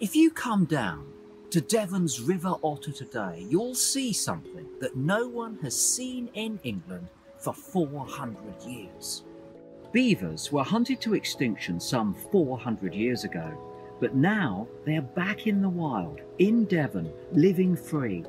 If you come down to Devon's River Otter today, you'll see something that no one has seen in England for 400 years. Beavers were hunted to extinction some 400 years ago, but now they're back in the wild, in Devon, living free,